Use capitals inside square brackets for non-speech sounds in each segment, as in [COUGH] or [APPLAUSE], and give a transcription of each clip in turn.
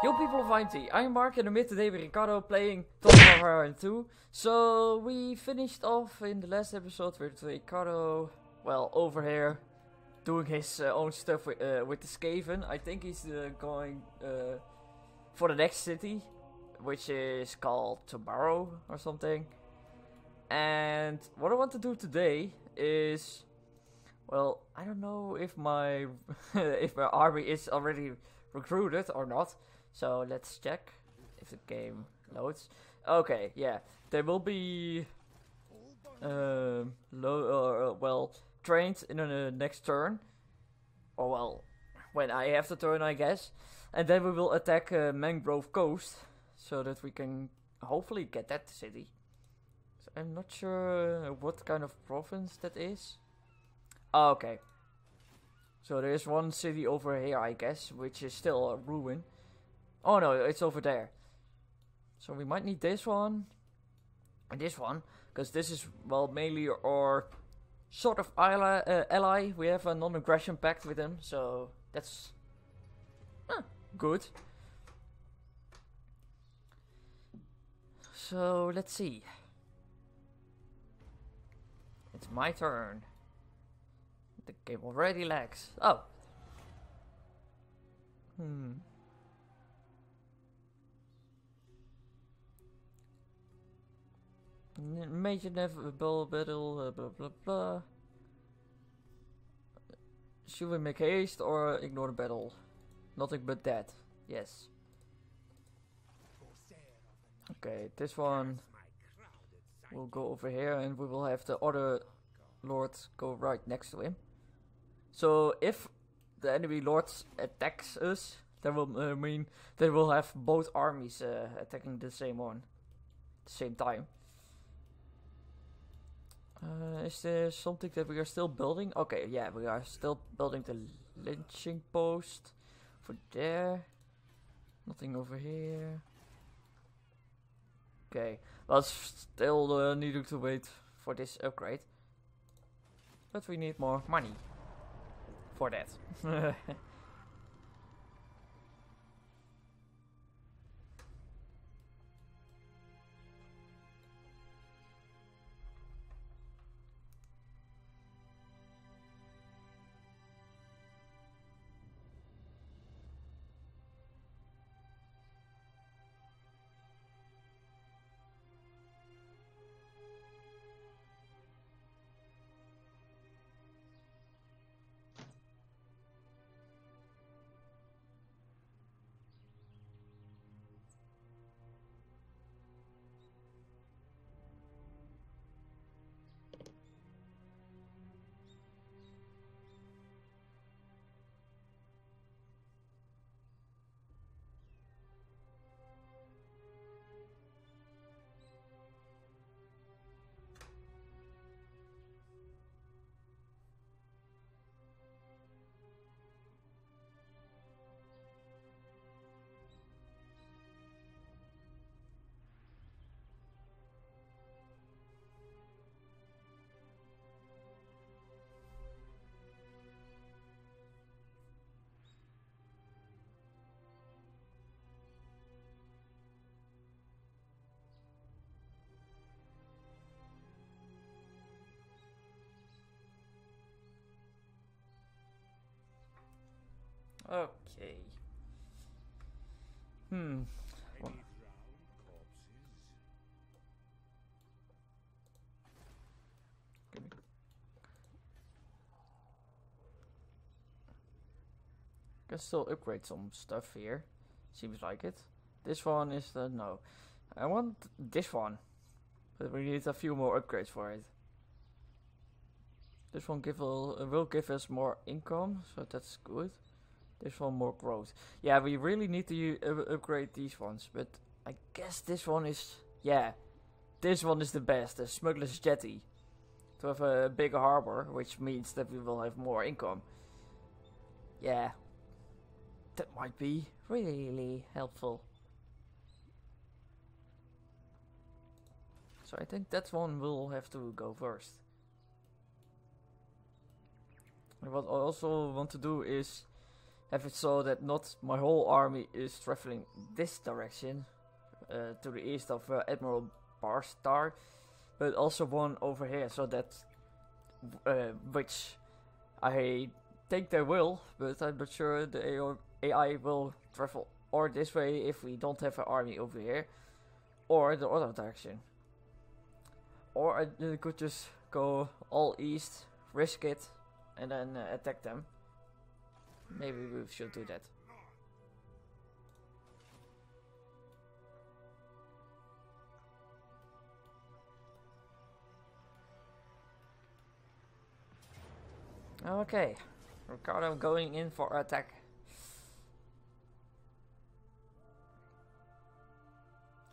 Yo people of IT, I'm Mark and I'm here today with Ricardo playing Top of Iron 2. So we finished off in the last episode with Ricardo, well, over here, doing his uh, own stuff with, uh, with the Skaven. I think he's uh, going uh, for the next city, which is called Tomorrow or something. And what I want to do today is, well, I don't know if my [LAUGHS] if my army is already recruited or not. So let's check if the game loads. Okay, yeah, they will be um, lo- uh, well trained in the next turn, or well, when I have the turn, I guess, and then we will attack uh, Mangrove Coast so that we can hopefully get that city. So I'm not sure what kind of province that is. Oh, okay. So there is one city over here, I guess, which is still a ruin. Oh no, it's over there. So we might need this one. And this one. Because this is, well, mainly our sort of ally. Uh, ally. We have a non-aggression pact with him. So that's huh, good. So let's see. It's my turn. The game already lags. Oh. Hmm. Major naval battle, uh, blah blah blah. Should we make haste or ignore the battle? Nothing but that. Yes. Okay, this one will go over here and we will have the other lord go right next to him. So if the enemy lords attacks us, that will uh, mean they will have both armies uh, attacking the same one, at the same time. Uh, is there something that we are still building? Okay, yeah, we are still building the lynching post for there. Nothing over here. Okay, it's still uh, needing to wait for this upgrade. But we need more money for that. [LAUGHS] okay. Hmm. Well, Can still upgrade some stuff here. Seems like it. This one is the no. I want this one, but we need a few more upgrades for it. This one give will give us more income, so that's good. This one more growth. Yeah, we really need to u- upgrade these ones, but I guess this one is yeah, this one is the best. The smuggler's jetty to have a bigger harbor, which means that we will have more income. Yeah, that might be really helpful. So I think that one will have to go first. What I also want to do is have it so that not my whole army is traveling this direction uh, to the east of uh, Admiral Barstar, but also one over here, so that uh, which I think they will, but I'm not sure the AI will travel or this way if we don't have an army over here, or the other direction. Or I could just go all east, risk it, and then uh, attack them. Maybe we should do that. Okay, Ricardo going in for attack.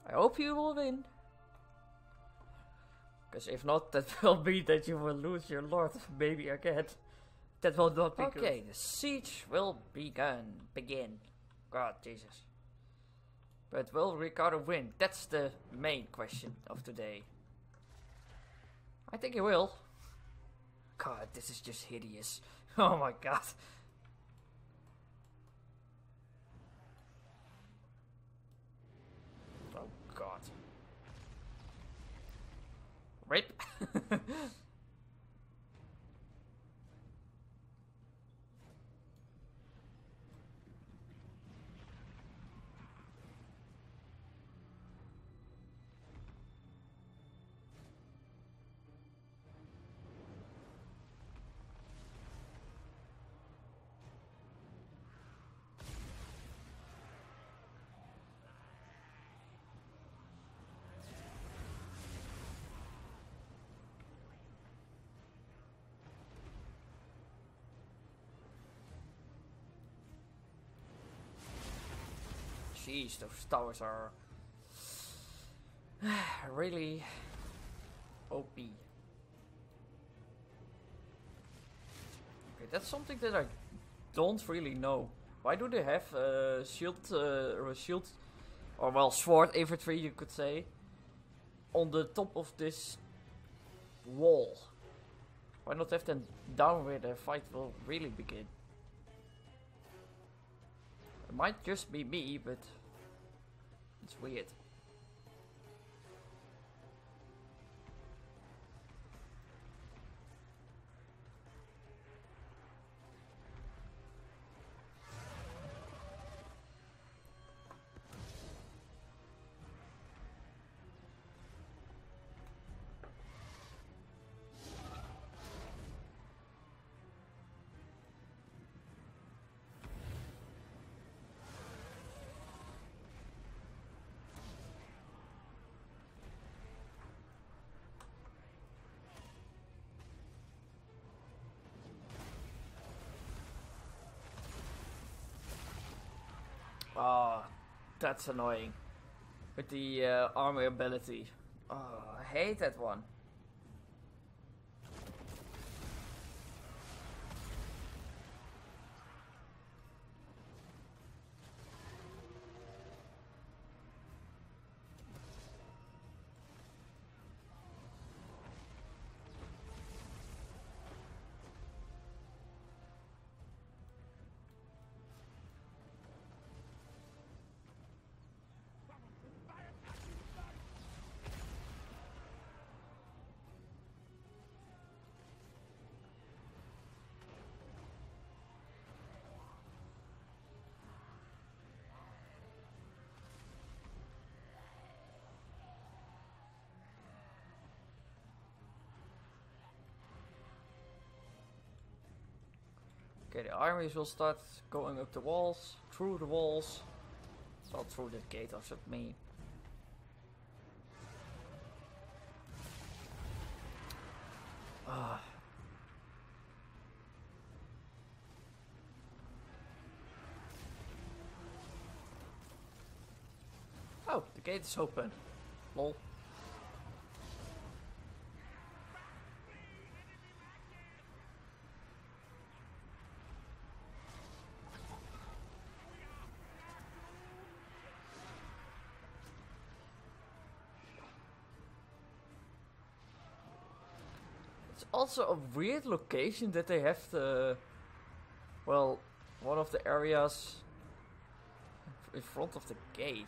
I hope you will win. Because if not, that [LAUGHS] will be that you will lose your lord maybe again. That will not be okay, good. Okay, the siege will begin. Begin. God, Jesus. But will Ricardo win? That's the main question of today. I think he will. God, this is just hideous. [LAUGHS] Oh my god. Oh god. Rip. [LAUGHS] Jeez, those towers are [SIGHS] really OP. Okay, that's something that I don't really know. Why do they have uh, shield, uh, or shield, or well, sword infantry, you could say, on the top of this wall? Why not have them down where the fight will really begin? Might just be me, but it's weird. That's annoying. With the uh, armor ability. Oh, I hate that one. Okay, the armies will start going up the walls, through the walls. Well, through the gate, I should mean. Ah. Oh, the gate is open. Lol. Also a weird location that they have the... Well, one of the areas in front of the gate.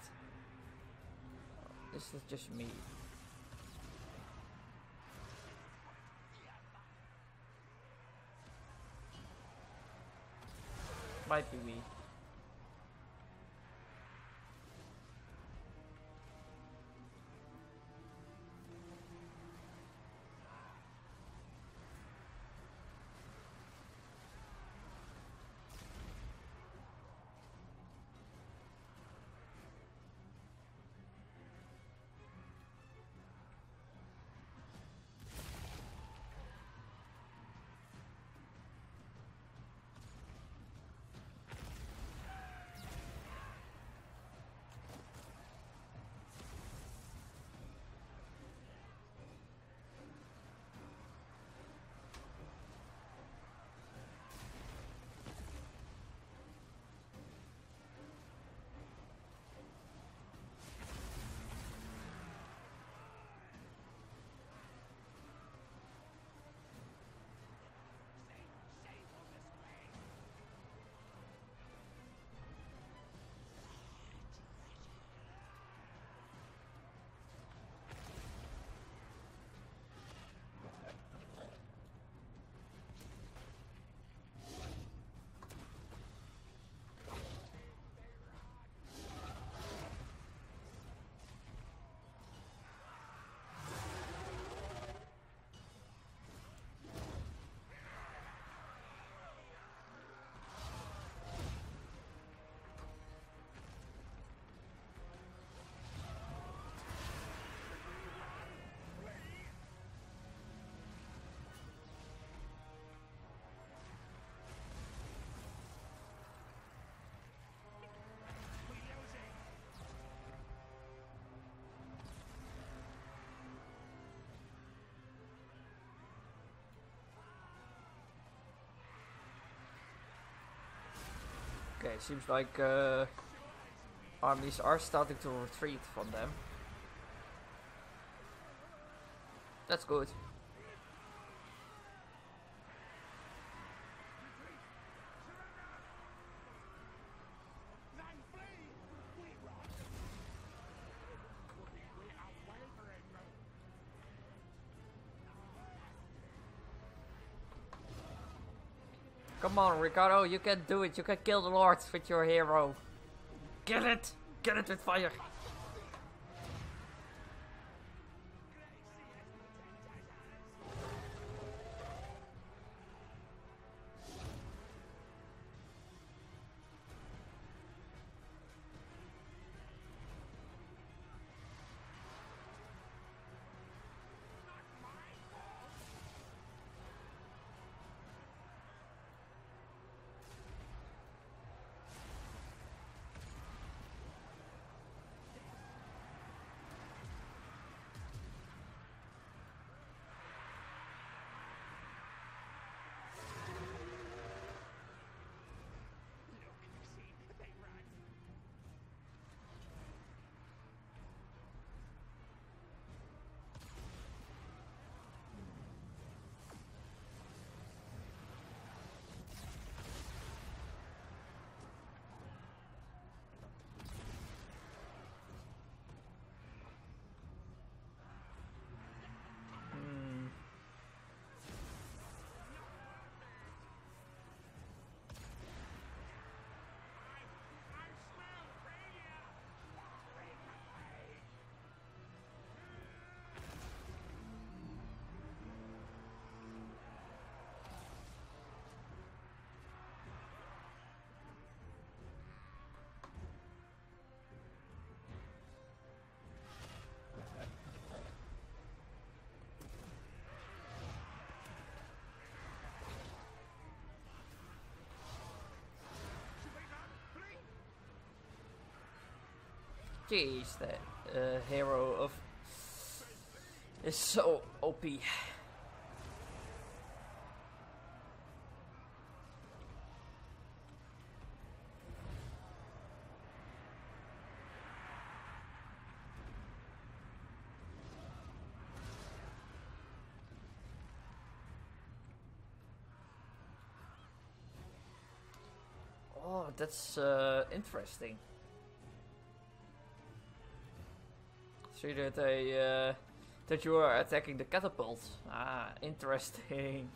This Is just me? Might be me. Okay, seems like uh, armies are starting to retreat from them. That's good. Come on, Ricardo, you can do it. You can kill the lords with your hero. Get it! Get it with fire! Jeez, that uh, hero of is so OP. Oh, that's uh, interesting. That they uh, that you are attacking the catapults. Ah, interesting.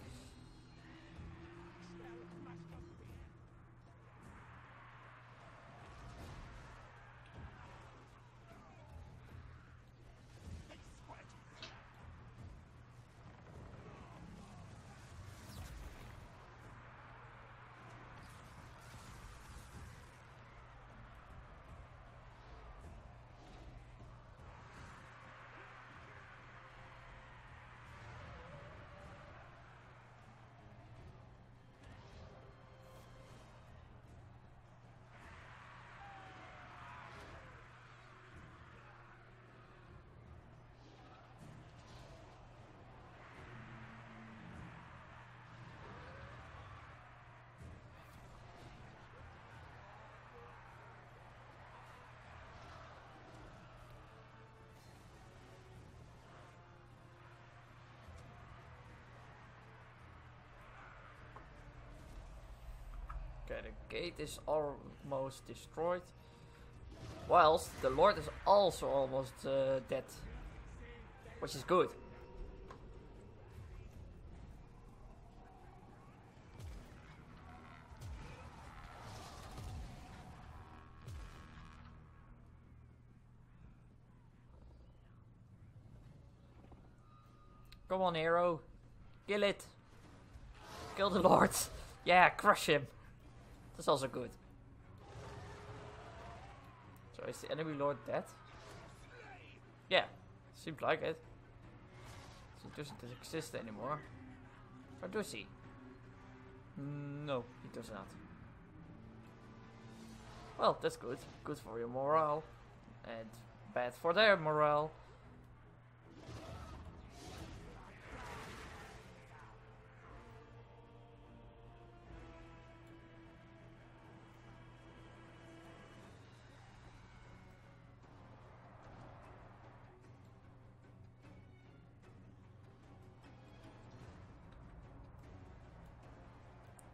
The gate is almost destroyed. Whilst the Lord is also almost uh, dead. Which is good. Come on, hero. Kill it. Kill the Lord. [LAUGHS] Yeah, crush him. That's also good. So is the enemy lord dead? Yeah, seems like it. It doesn't exist anymore. Or does he? Mm, no, he does not. Well, that's good. Good for your morale. And bad for their morale.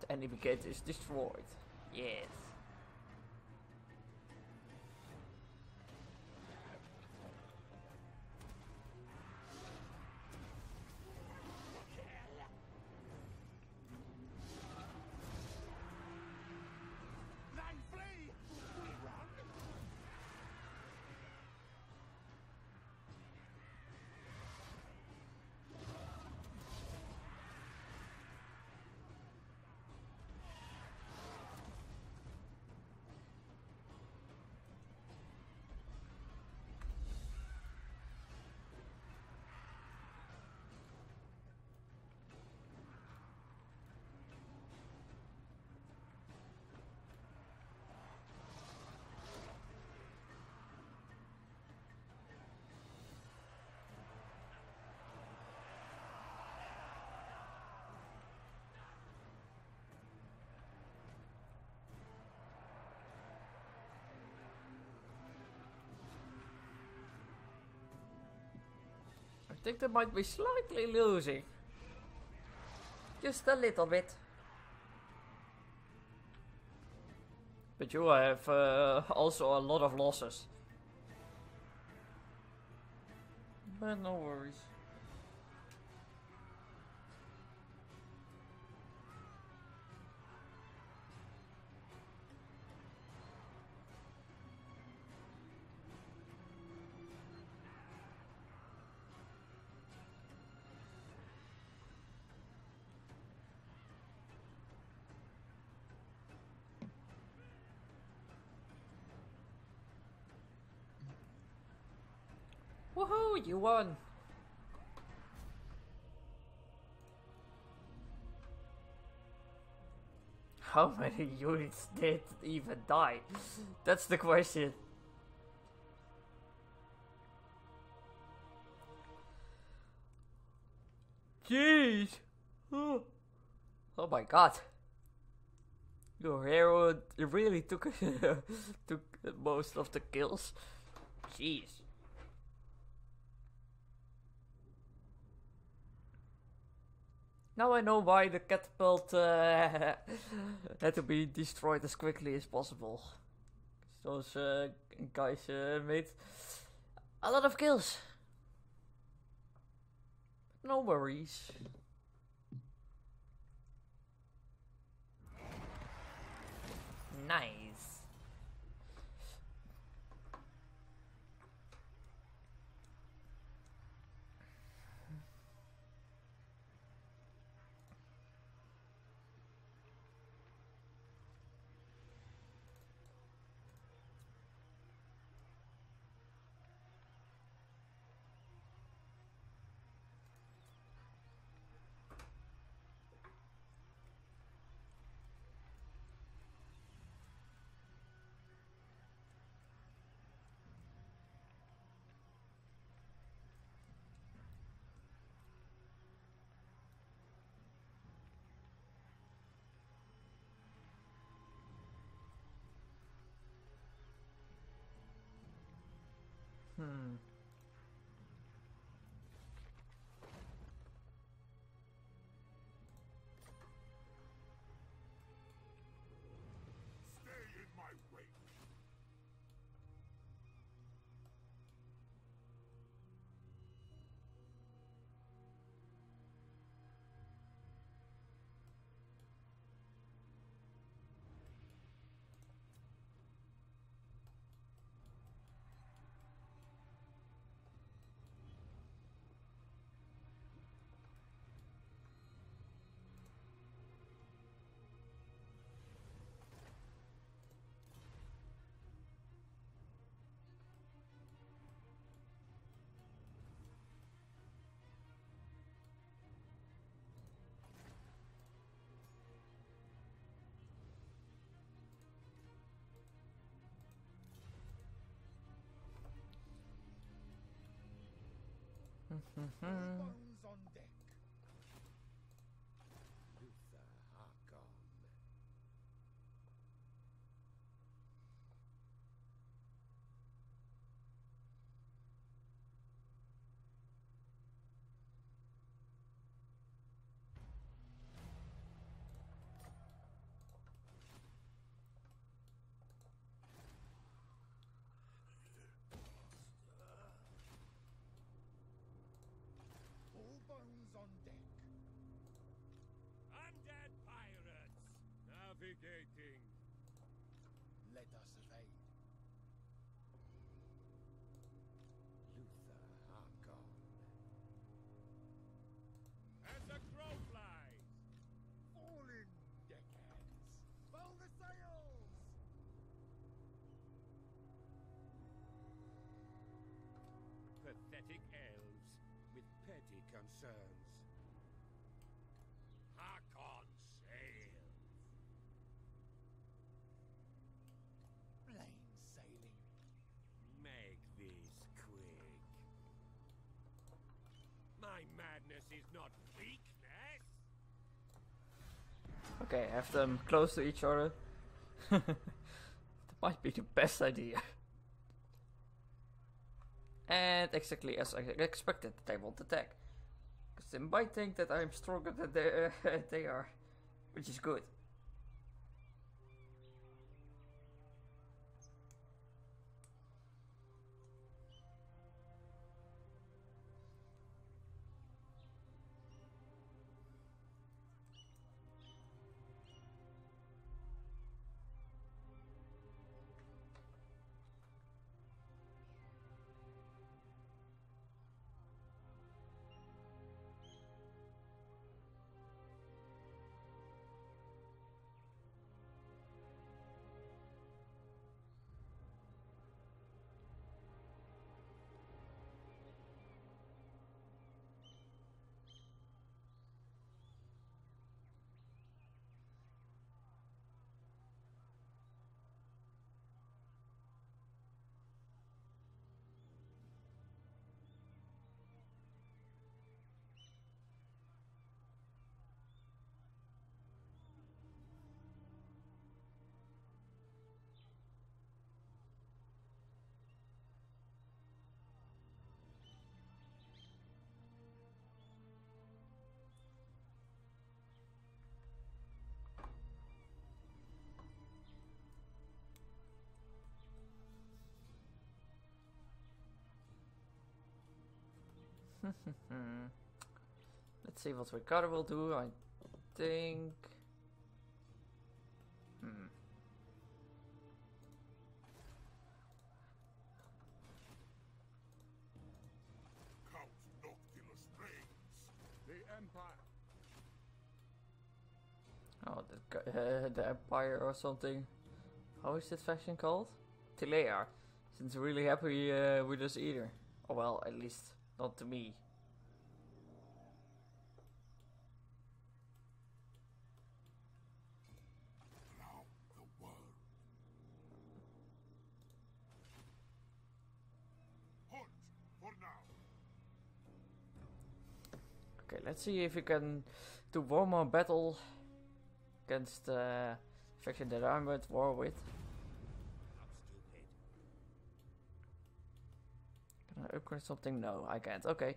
Enemy gate is destroyed. Yes. Think they might be slightly losing. Just a little bit. But you have uh, also a lot of losses. But no worries. Woohoo, you won! How many [LAUGHS] units did even die? That's the question. Jeez! Oh, [GASPS] oh my god. Your hero really took [LAUGHS] took most of the kills. Jeez. Now I know why the catapult uh, [LAUGHS] had to be destroyed as quickly as possible. Those uh, guys uh, made a lot of kills. No worries. Nice. Hmm. Mm -hmm. No bones on deck. Navigating. Let us Okay, have them close to each other. [LAUGHS] that might be the best idea. And exactly as I expected, they won't attack. Because they might think that I'm stronger than they, uh, [LAUGHS] they are. Which is good. [LAUGHS] Let's see what Ricardo will do. I think. Hmm. Count Noctilus reigns. The Empire. Oh, the, uh, [LAUGHS] the Empire or something. How is this faction called? Tilea. Isn't really happy uh, with us either. Or well, at least not to me. Now the world. Halt for now. Okay, let's see if we can do one more battle against the faction that I'm at war with. I'm stupid. Can I upgrade something? No, I can't. Okay.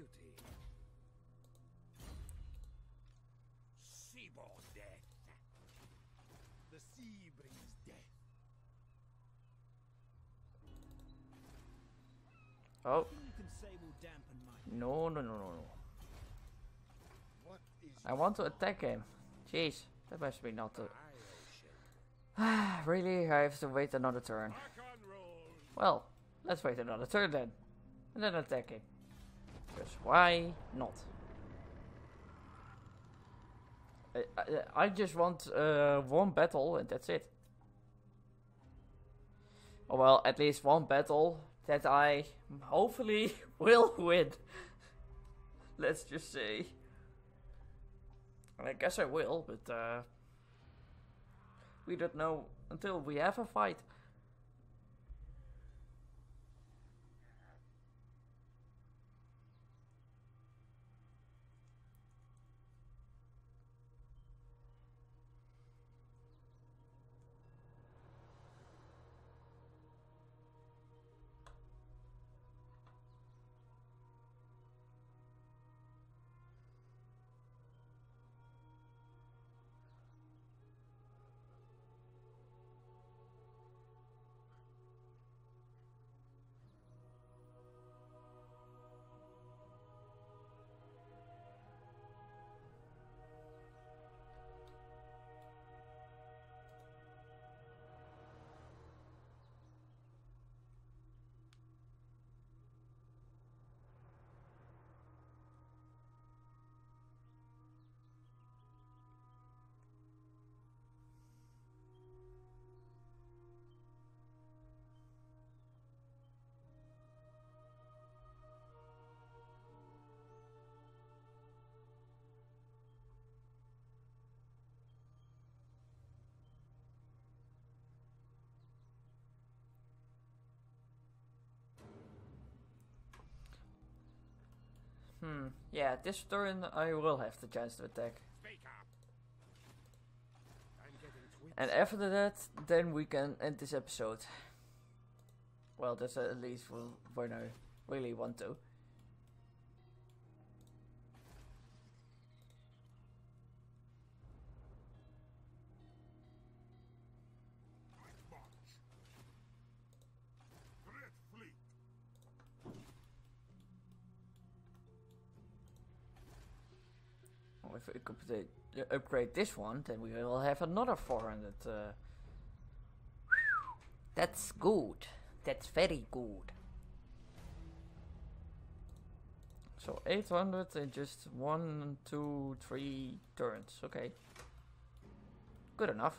Steadfast deputy. Death. The sea brings death. Oh, You can say will dampen my no, no, no, no, no. What is I want to attack him. Jeez, that must be not the. Eye ocean. really? I have to wait another turn. Back on roll. Well, let's wait another turn then. And then attack him. Why not? I, I, I just want uh, one battle and that's it. Or well, at least one battle that I hopefully [LAUGHS] will win. Let's just say. And I guess I will, but uh, we don't know until we have a fight. Hmm. Yeah, this turn I will have the chance to attack. Speak up. I'm getting twitchy. And after that, then we can end this episode. Well, that's at least w- when I really want to. Uh, upgrade this one, then we will have another 400. Uh... That's good. That's very good. So 800 in just one, two, three turns. Okay. Good enough.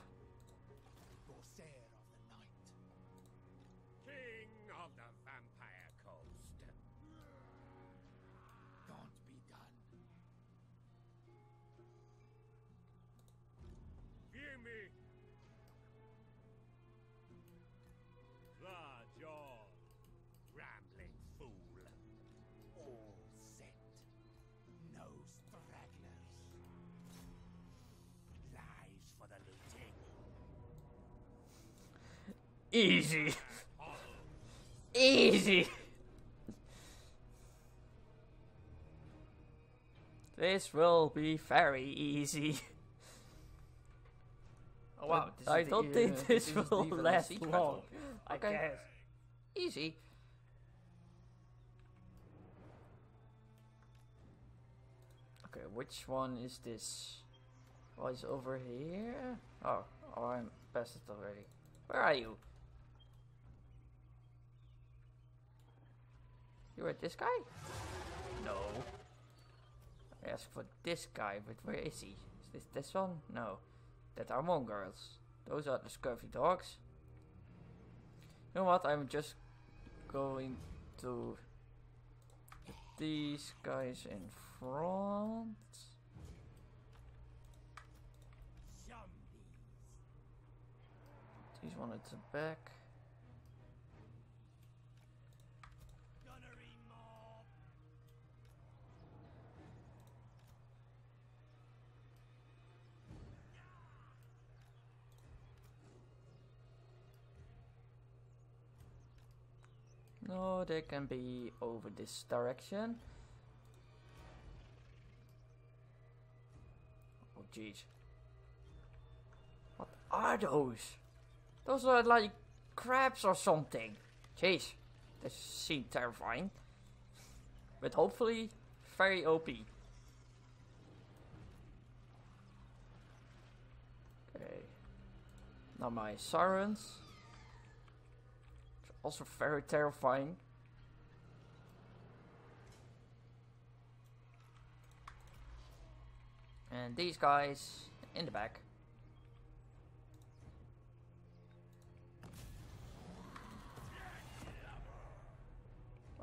Easy. Easy. This will be very easy. Oh wow, this I don't uh, think this is will last long. I Okay. guess. Easy. Okay, which one is this? Oh, it's over here. Oh, oh, I'm past it already. Where are you? You are this guy? No. I asked for this guy, but where is he? Is this this one? No. That are mongrels. Those are the scurvy dogs. You know what? I'm just going to put these guys in front. These one at the back. No, they can be over this direction. Oh jeez. What are those? Those are like crabs or something. Jeez. This seems terrifying. But hopefully very OP. Okay. Now my sirens. Also very terrifying. And these guys in the back.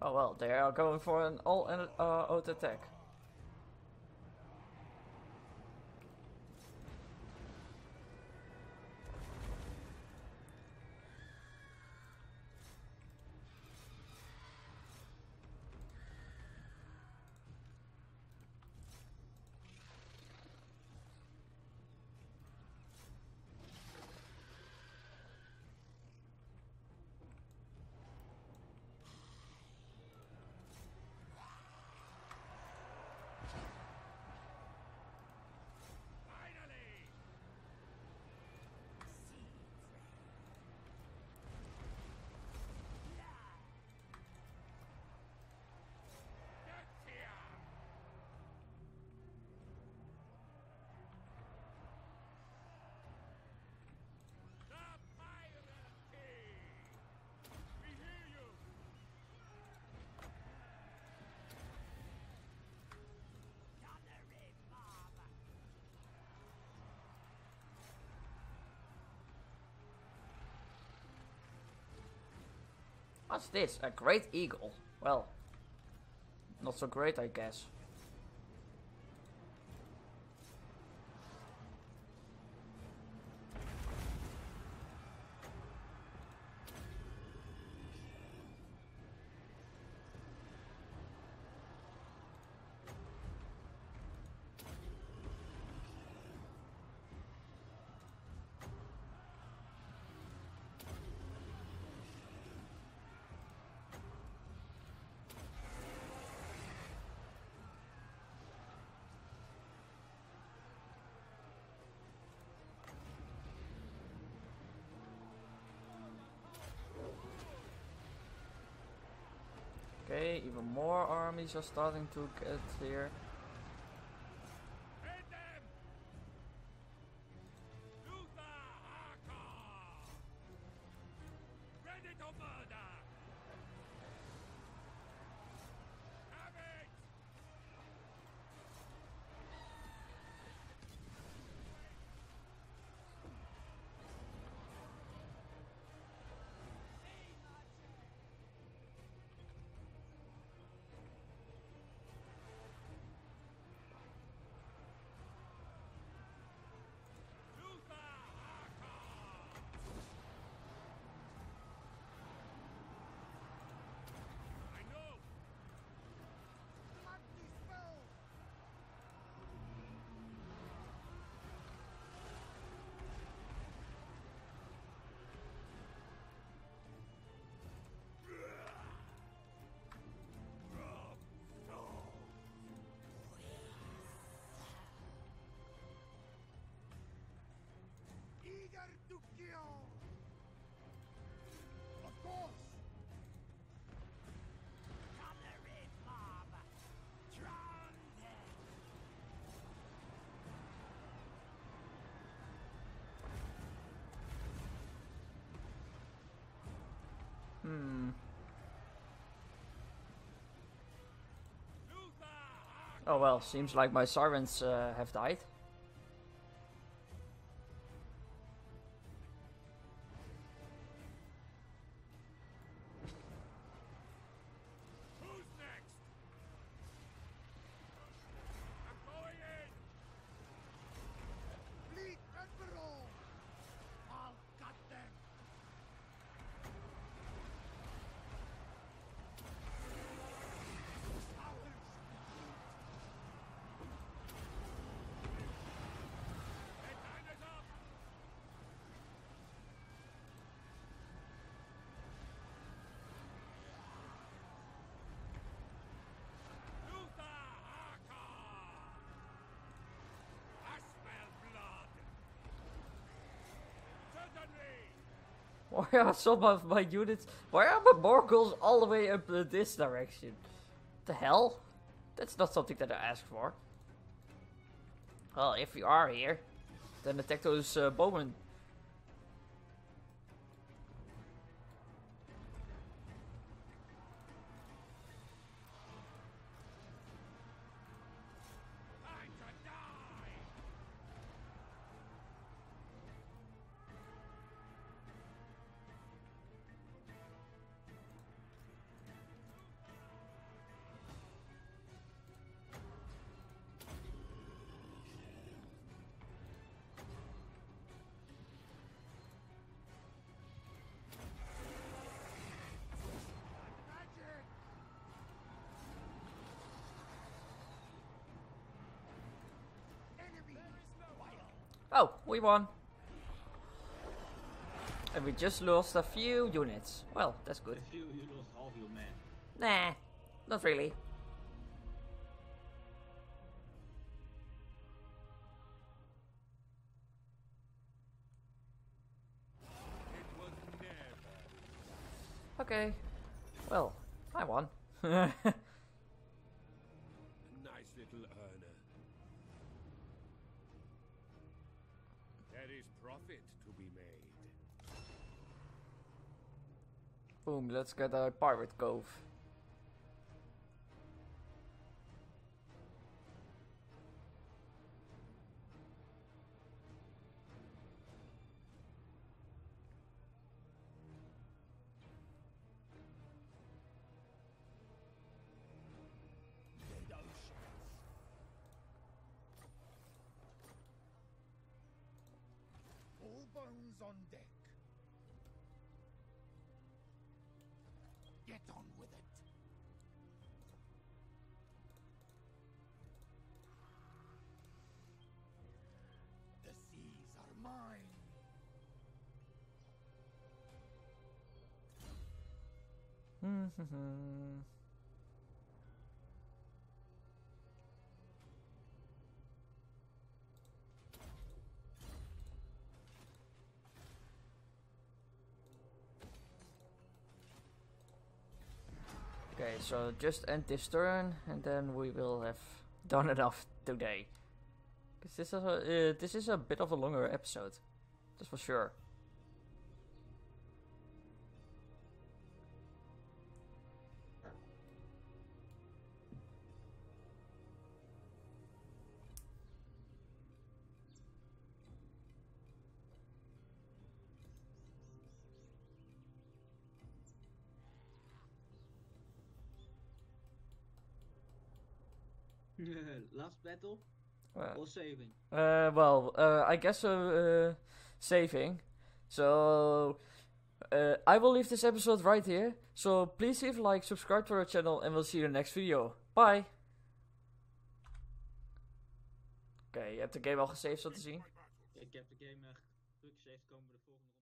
Oh well, they are going for an all uh, attack. What's this? A great eagle. Well, not so great, I guess. Okay, even more armies are starting to get here. Oh well, seems like my servants uh, have died. Why are some of my units? Why are my Morgels all the way up in this direction? The hell? That's not something that I asked for. Well, if you are here, then attack those uh, bowmen. We won. And we just lost a few units. Well, that's good. If you, lost half your men. Nah, not really. It was never. Okay. Well, I won. [LAUGHS] Boom, let's get a pirate cove. Mine. okay, so just end this turn, and then we will have done enough today. Because this is a uh, this is a bit of a longer episode, that's for sure. [LAUGHS] Last battle or saving? Uh, well, uh, I guess uh, uh, saving. So, uh, I will leave this episode right here. So please leave a like, subscribe to our channel, and we'll see you in the next video. Bye! Oké, je hebt de game al gesaved, zo te zien. Ik heb de game echt teruggesaved komen